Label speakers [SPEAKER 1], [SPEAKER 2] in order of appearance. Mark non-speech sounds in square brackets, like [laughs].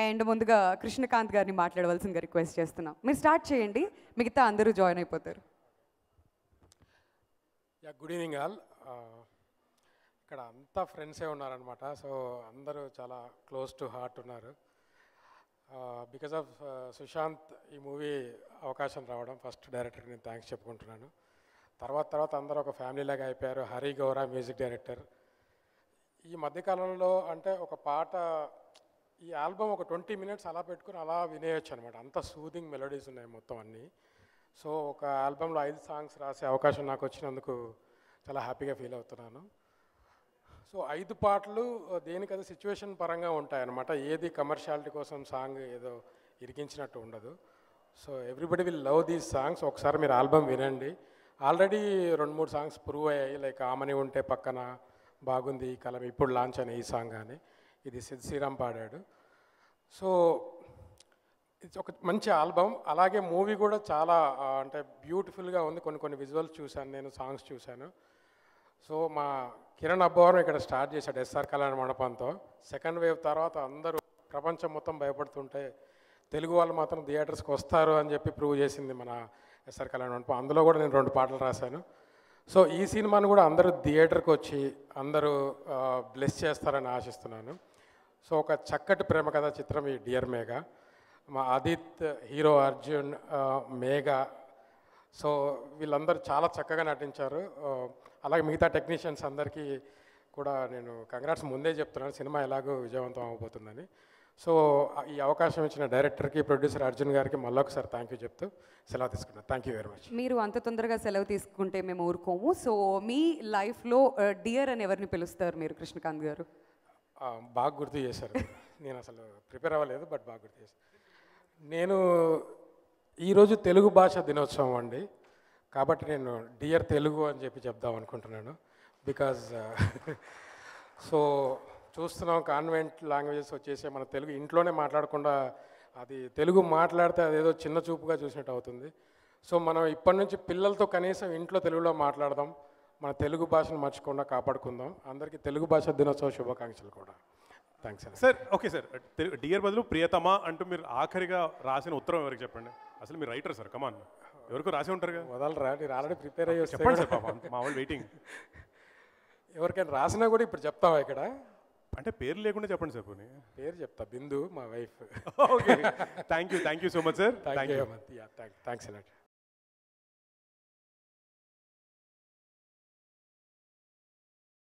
[SPEAKER 1] And ముందుగా కృష్ణకాంత్ గారిని మాట్లాడవలసిందిగా రిక్వెస్ట్ చేస్తున్నాం. మీరు స్టార్ట్ చేయండి మిగతా అందరూ జాయిన్ అయిపోతారు.
[SPEAKER 2] యా గుడ్ ఈవినింగ్ ఆల్ ఇక్కడ అంతా ఫ్రెండ్సే ఉన్నారనమాట సో అందరూ చాలా క్లోజ్ టు హార్ట్ ఉన్నారు. Uh, because of uh, Sushant ఈ మూవీ అవకాశం రావడం ఫస్ట్ డైరెక్టర్కి నేను థ్యాంక్స్ చెప్పుకుంటున్నాను. తర్వాత తర్వాత అందరూ ఒక ఫ్యామిలీ లాగా అయిపోయారు. హరి గౌర మ్యూజిక్ డైరెక్టర్ ఈ మధ్యకాలంలో అంటే ఒక పాట ఈ ఆల్బమ్ ఒక ట్వంటీ మినిట్స్ అలా పెట్టుకుని అలా వినేయచ్చు అనమాట అంత సూదింగ్ మెలోడీస్ ఉన్నాయి మొత్తం అన్నీ. సో ఒక ఆల్బంలో ఐదు సాంగ్స్ రాసే అవకాశం నాకు వచ్చినందుకు చాలా హ్యాపీగా ఫీల్ అవుతున్నాను. సో ఐదు పాటలు దేనికది సిచ్యువేషన్ పరంగా ఉంటాయన్నమాట. ఏది కమర్షియాలిటీ కోసం సాంగ్ ఏదో ఇరికించినట్టు ఉండదు. So everybody will love these songs ఒకసారి మీరు ఆల్బమ్ వినండి. ఆల్రెడీ రెండు మూడు సాంగ్స్ ప్రూవ్ అయ్యాయి. లైక్ ఆమని ఉంటే పక్కన బాగుంది ఈ కలం ఇప్పుడు లాంచ్ అయిన ఈ సాంగ్ కానీ ఇది సిద్ శ్రీరామ్ పాడాడు. సో ఇది ఒక మంచి ఆల్బమ్. అలాగే మూవీ కూడా చాలా అంటే బ్యూటిఫుల్గా ఉంది. కొన్ని కొన్ని విజువల్స్ చూశాను. నేను సాంగ్స్ చూశాను. సో మా కిరణ్ అబ్బవరం ఇక్కడ స్టార్ట్ చేశాడు ఎస్ఆర్ కళ్యాణ మండపంతో. సెకండ్ వేవ్ తర్వాత అందరూ ప్రపంచం మొత్తం భయపడుతుంటే తెలుగు వాళ్ళు మాత్రం థియేటర్స్కి వస్తారు అని చెప్పి ప్రూవ్ చేసింది మన ఎస్ఆర్ కళ్యాణ్ మండపం అందులో కూడా నేను రెండు పాటలు రాశాను. సో ఈ సినిమాను కూడా అందరూ థియేటర్కి వచ్చి అందరూ బ్లెస్ చేస్తారని ఆశిస్తున్నాను. సో ఒక చక్కటి ప్రేమ కథ చిత్రం ఈ డియర్ మేఘా. మా ఆదిత్ హీరో అర్జున్ మేఘ మేఘా. సో వీళ్ళందరూ చాలా చక్కగా నటించారు. అలాగే మిగతా టెక్నీషియన్స్ అందరికీ కూడా నేను కంగ్రాట్స్ ముందే చెప్తున్నాను సినిమా ఎలాగో విజయవంతం అవబోతుందని సో ఈ అవకాశం ఇచ్చిన డైరెక్టర్కి ప్రొడ్యూసర్ అర్జున్ గారికి మళ్ళొకసారి థ్యాంక్ యూ చెప్తూ సెలవు తీసుకున్నాను థ్యాంక్ యూ వెరీ మచ్
[SPEAKER 1] మీరు అంత తొందరగా సెలవు తీసుకుంటే మేము ఊరుకోము. సో మీ లైఫ్లో డియర్ అని ఎవరిని పిలుస్తారు మీరు కృష్ణకాంత్ గారు?
[SPEAKER 2] బాగా గుర్తు చేశారు. నేను అసలు ప్రిపేర్ అవ్వలేదు బట్ బాగా గుర్తు చేశారు. నేను ఈరోజు తెలుగు భాష దినోత్సవం అండి. కాబట్టి నేను డియర్ తెలుగు అని చెప్పి చెప్దాం అనుకుంటున్నాను. బికాజ్ [laughs] సో చూస్తున్నాం కాన్వెంట్ లాంగ్వేజెస్ వచ్చేసి మన తెలుగు ఇంట్లోనే మాట్లాడకుండా అది తెలుగు మాట్లాడితే అదేదో చిన్న చూపుగా చూసినట్టు అవుతుంది. సో మనం ఇప్పటి నుంచి పిల్లలతో కనీసం ఇంట్లో తెలుగులో మాట్లాడదాం మన తెలుగు భాషను మర్చిపోకుండా కాపాడుకుందాం. అందరికీ తెలుగు భాష దినోత్సవ శుభాకాంక్షలు కూడా. థ్యాంక్స్ అండి.
[SPEAKER 3] Sir okay sir. డియర్ బదులు ప్రియతమా అంటూ మీరు ఆఖరిగా రాసిన ఉత్తరం ఎవరికి చెప్పండి? అసలు మీరు రైటర్ సార్ కమాన్ ఎవరికో రాసి ఉంటారు కదా.
[SPEAKER 2] వదలరా మీరు ఆల్రెడీ ప్రిపేర్ అయ్యి
[SPEAKER 3] చెప్పండి సార్ మా వాళ్ళు వెయిటింగ్
[SPEAKER 2] ఎవరికైనా రాసినా కూడా ఇప్పుడు చెప్తావా ఇక్కడ?
[SPEAKER 3] అంటే పేరు లేకుండా చెప్పండి సార్ పోనీ.
[SPEAKER 2] పేరు చెప్తా బిందు మా wife.
[SPEAKER 3] Okay thank you thank you so much sir
[SPEAKER 2] thank
[SPEAKER 3] you
[SPEAKER 2] thanks a lot